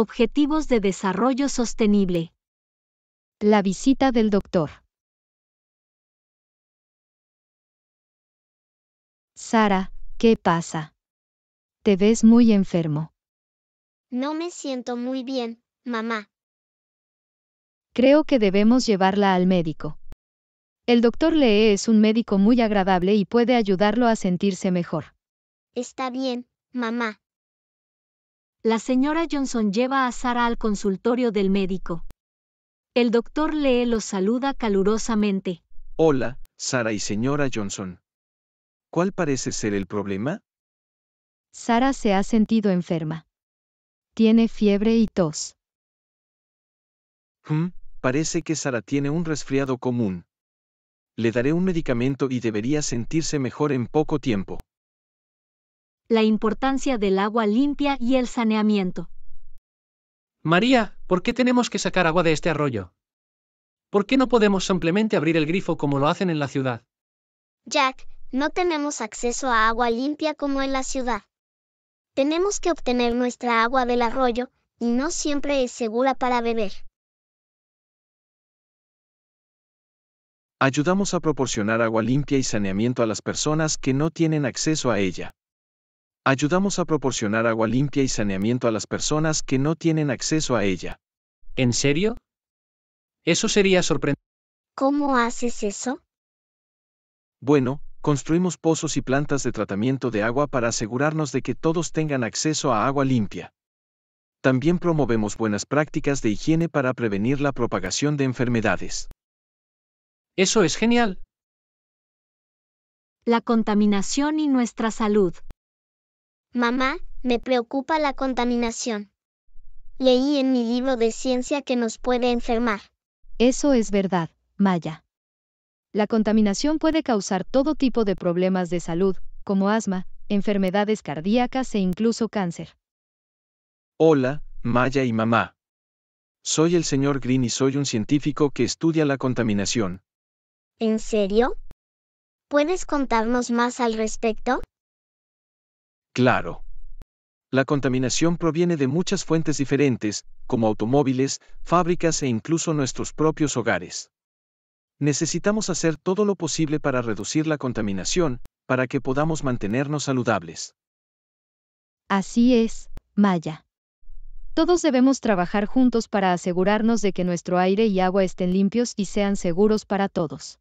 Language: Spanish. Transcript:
Objetivos de Desarrollo Sostenible. La visita del doctor. Sara, ¿qué pasa? Te ves muy enfermo. No me siento muy bien, mamá. Creo que debemos llevarla al médico. El doctor Lee es un médico muy agradable y puede ayudarlo a sentirse mejor. Está bien, mamá. La señora Johnson lleva a Sara al consultorio del médico. El doctor Lee los saluda calurosamente. Hola, Sara y señora Johnson. ¿Cuál parece ser el problema? Sara se ha sentido enferma. Tiene fiebre y tos. Hmm, parece que Sara tiene un resfriado común. Le daré un medicamento y debería sentirse mejor en poco tiempo. La importancia del agua limpia y el saneamiento. María, ¿por qué tenemos que sacar agua de este arroyo? ¿Por qué no podemos simplemente abrir el grifo como lo hacen en la ciudad? Jack, no tenemos acceso a agua limpia como en la ciudad. Tenemos que obtener nuestra agua del arroyo, y no siempre es segura para beber. Ayudamos a proporcionar agua limpia y saneamiento a las personas que no tienen acceso a ella. Ayudamos a proporcionar agua limpia y saneamiento a las personas que no tienen acceso a ella. ¿En serio? Eso sería sorprendente. ¿Cómo haces eso? Bueno, construimos pozos y plantas de tratamiento de agua para asegurarnos de que todos tengan acceso a agua limpia. También promovemos buenas prácticas de higiene para prevenir la propagación de enfermedades. Eso es genial. La contaminación y nuestra salud. Mamá, me preocupa la contaminación. Leí en mi libro de ciencia que nos puede enfermar. Eso es verdad, Maya. La contaminación puede causar todo tipo de problemas de salud, como asma, enfermedades cardíacas e incluso cáncer. Hola, Maya y mamá. Soy el señor Green y soy un científico que estudia la contaminación. ¿En serio? ¿Puedes contarnos más al respecto? Claro. La contaminación proviene de muchas fuentes diferentes, como automóviles, fábricas e incluso nuestros propios hogares. Necesitamos hacer todo lo posible para reducir la contaminación, para que podamos mantenernos saludables. Así es, Maya. Todos debemos trabajar juntos para asegurarnos de que nuestro aire y agua estén limpios y sean seguros para todos.